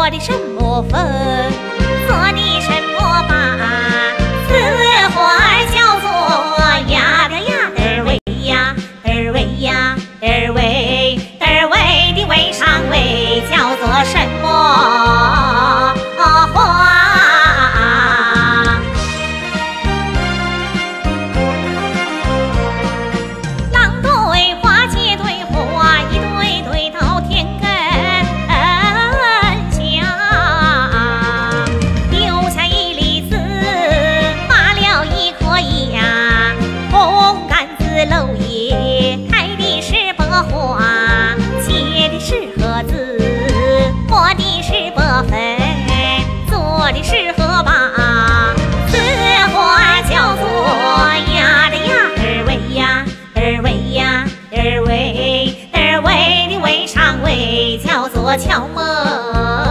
刮的什么风的是河把？此花叫做呀的呀，二位呀，二位呀，二位，二位的喂上位，叫做乔木。